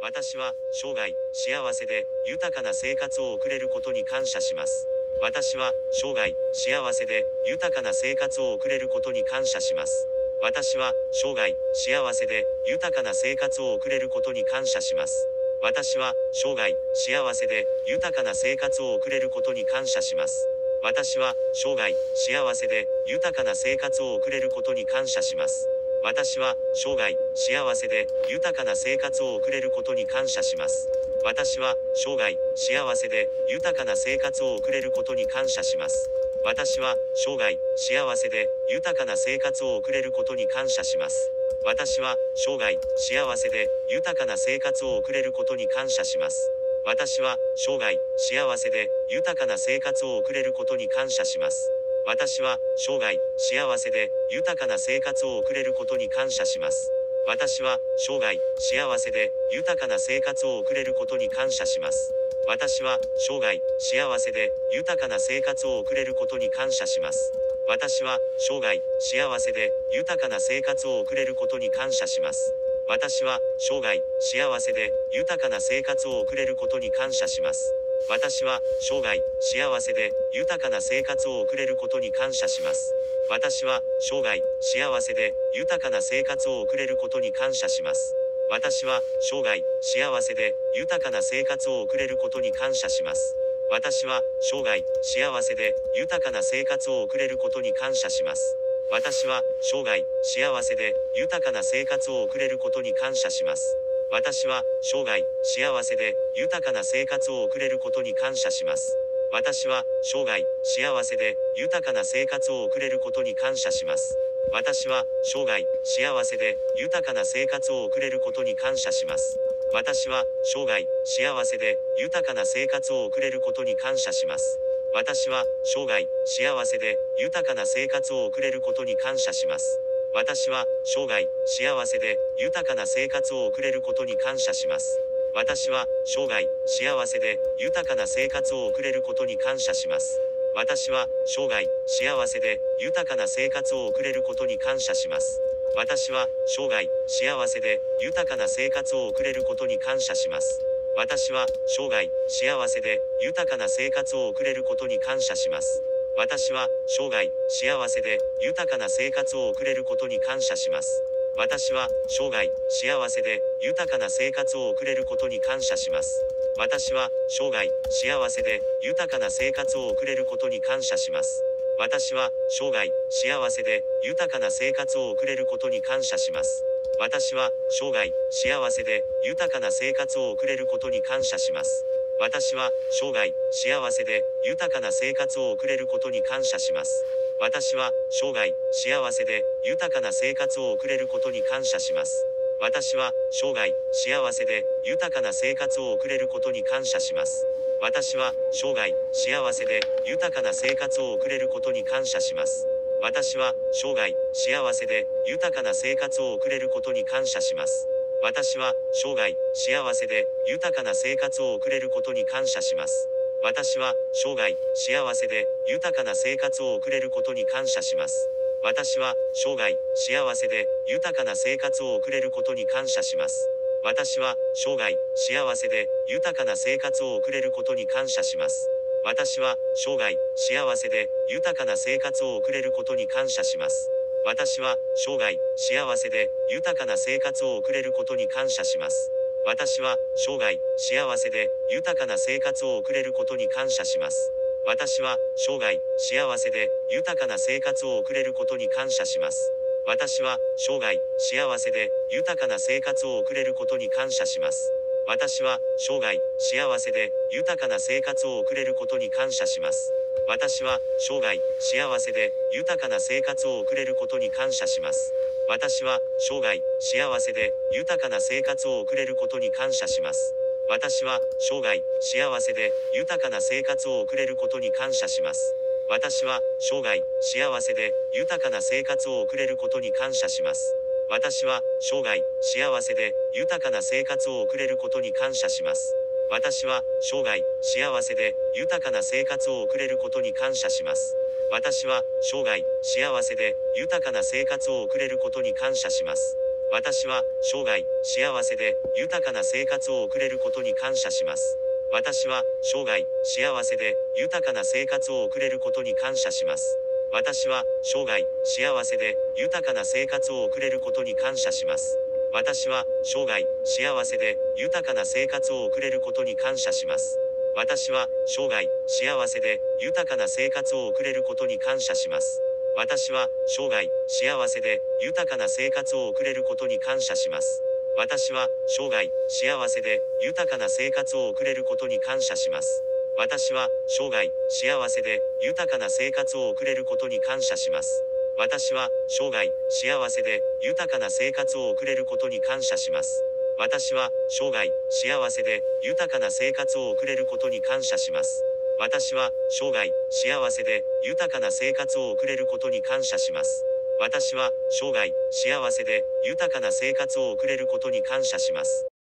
私は生涯幸せで豊かな生活を送れることに感謝します。私は生涯幸せで豊かな生活を送れることに感謝します。私は生涯幸せで豊かな生活を送れることに感謝します。私は生涯幸せで豊かな生活を送れることに感謝します。私は生涯幸せで豊かな生活を送れることに感謝します。私は生涯幸せで豊かな生活を送れることに感謝します。私は生涯幸せで豊かな生活を送れることに感謝します。私は生涯幸せで豊かな生活を送れることに感謝します。私は生涯幸せで豊かな生活を送れることに感謝します。私は生涯幸せで豊かな生活を送れることに感謝します。私は生涯幸せで豊かな生活を送れることに感謝します。私は生涯幸せで豊かな生活を送れることに感謝します。私は生涯幸せで豊かな生活を送れることに感謝します。私は生涯幸せで豊かな生活を送れることに感謝します。私は生涯幸せで豊かな生活を送れることに感謝します。私は生涯幸せで豊かな生活を送れることに感謝します。私は生涯幸せで豊かな生活を送れることに感謝します。私は生涯幸せで豊かな生活を送れることに感謝します。私は生涯幸せで豊かな生活を送れることに感謝します。私は生涯幸せで豊かな生活を送れることに感謝します。私は生涯幸せで豊かな生活を送れることに感謝します。私は生涯幸せで豊かな生活を送れることに感謝します。私は生涯幸せで豊かな生活を送れることに感謝します。私は生涯幸せで豊かな生活を送れることに感謝します。私は生涯幸せで豊かな生活を送れることに感謝します。私は生涯幸せで豊かな生活を送れることに感謝します。私は生涯幸せで豊かな生活を送れることに感謝します。私は生涯幸せで豊かな生活を送れることに感謝します。私は生涯幸せで豊かな生活を送れることに感謝します。私は生涯幸せで豊かな生活を送れることに感謝します。私は生涯幸せで豊かな生活を送れることに感謝します。私は生涯幸せで豊かな生活を送れることに感謝します。私は生涯幸せで豊かな生活を送れることに感謝します。私は生涯幸せで豊かな生活を送れることに感謝します。私は生涯幸せで豊かな生活を送れることに感謝します。私は生涯幸せで豊かな生活を送れることに感謝します。私は生涯幸せで豊かな生活を送れることに感謝します。私は生涯幸せで豊かな生活を送れることに感謝します。私は生涯幸せで豊かな生活を送れることに感謝します。私は生涯幸せで豊かな生活を送れることに感謝します。私は生涯幸せで豊かな生活を送れることに感謝します。私は生涯幸せで豊かな生活を送れることに感謝します。私は生涯幸せで豊かな生活を送れることに感謝します。私は生涯幸せで豊かな生活を送れることに感謝します。私は生涯幸せで豊かな生活を送れることに感謝します。私は生涯幸せで豊かな生活を送れることに感謝します。私は生涯幸せで豊かな生活を送れることに感謝します。私は生涯幸せで豊かな生活を送れることに感謝します。私は生涯幸せで豊かな生活を送れることに感謝します。私は生涯幸せで豊かな生活を送れることに感謝します。私は生涯幸せで豊かな生活を送れることに感謝します。私は生涯幸せで豊かな生活を送れることに感謝します。私は生涯幸せで豊かな生活を送れることに感謝します。私は生涯幸せで豊かな生活を送れることに感謝します。私は生涯幸せで豊かな生活を送れることに感謝します。私は生涯幸せで豊かな生活を送れることに感謝します。私は生涯幸せで豊かな生活を送れることに感謝します。私は生涯幸せで豊かな生活を送れることに感謝します。私は生涯幸せで豊かな生活を送れることに感謝します。私は生涯幸せで豊かな生活を送れることに感謝します。私は生涯幸せで豊かな生活を送れることに感謝します。私は生涯幸せで豊かな生活を送れることに感謝します。私は生涯幸せで豊かな生活を送れることに感謝します。私は生涯幸せで豊かな生活を送れることに感謝します。私は生涯幸せで豊かな生活を送れることに感謝します。私は生涯幸せで豊かな生活を送れることに感謝します。私は生涯幸せで豊かな生活を送れることに感謝します。私は生涯幸せで豊かな生活を送れることに感謝します。私は生涯幸せで豊かな生活を送れることに感謝します。